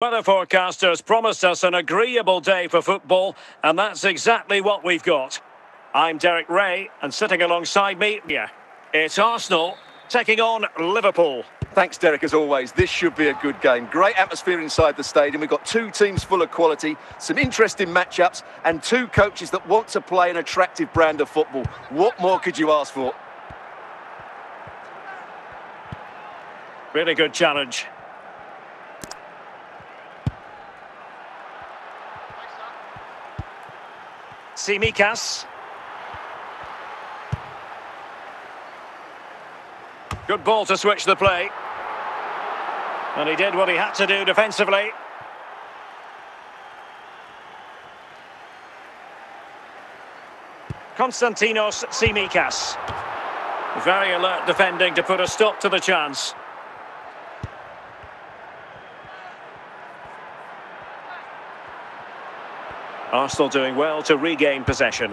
Weather forecasters promised us an agreeable day for football, and that's exactly what we've got. I'm Derek Rae, and sitting alongside me, yeah, it's Arsenal taking on Liverpool. Thanks, Derek, as always. This should be a good game. Great atmosphere inside the stadium. We've got two teams full of quality, some interesting matchups, and two coaches that want to play an attractive brand of football. What more could you ask for? Really good challenge. Tsimikas. Good ball to switch the play. And he did what he had to do defensively. Konstantinos Tsimikas. Very alert defending to put a stop to the chance. Arsenal doing well to regain possession.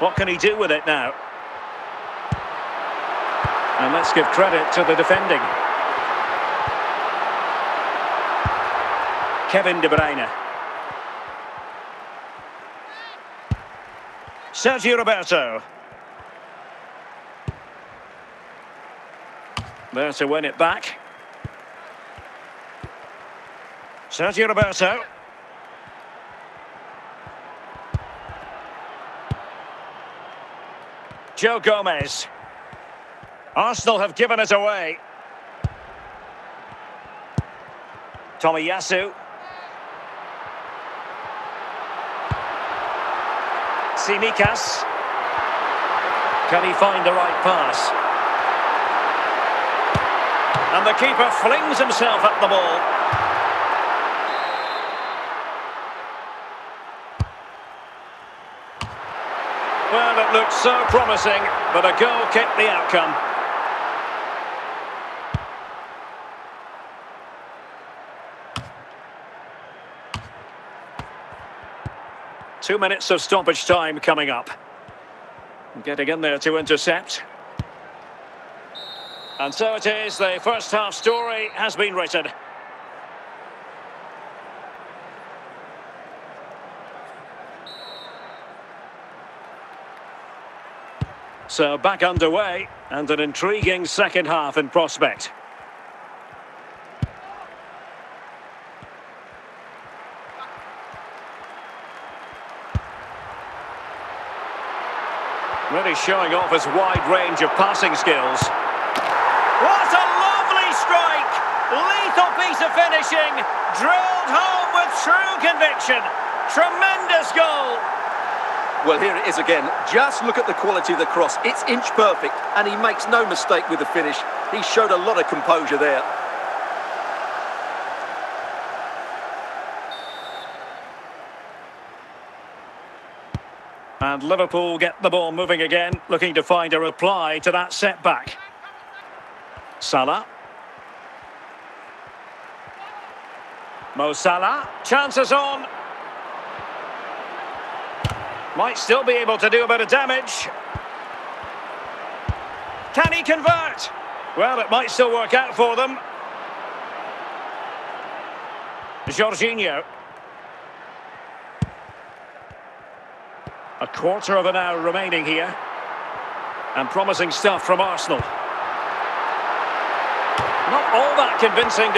What can he do with it now? And let's give credit to the defending. Kevin De Bruyne. Sergio Roberto. There to win it back. Sergio Roberto. Joe Gomez. Arsenal have given it away. Tommy Tomiyasu. Tsimikas. Can he find the right pass? And the keeper flings himself at the ball. Well, it looked so promising, but a goal kept the outcome. Two minutes of stoppage time coming up. Getting in there to intercept. And so it is, the first half story has been written. So back underway and an intriguing second half in prospect. Really showing off his wide range of passing skills. What a lovely strike! Lethal piece of finishing, drilled home with true conviction. Tremendous goal! Well, here it is again. Just look at the quality of the cross. It's inch perfect, and he makes no mistake with the finish. He showed a lot of composure there. And Liverpool get the ball moving again, looking to find a reply to that setback. Salah. Mo Salah, chances on. Might still be able to do a bit of damage. Can he convert? Well, it might still work out for them. Jorginho. A quarter of an hour remaining here. And promising stuff from Arsenal. Not all that convincing.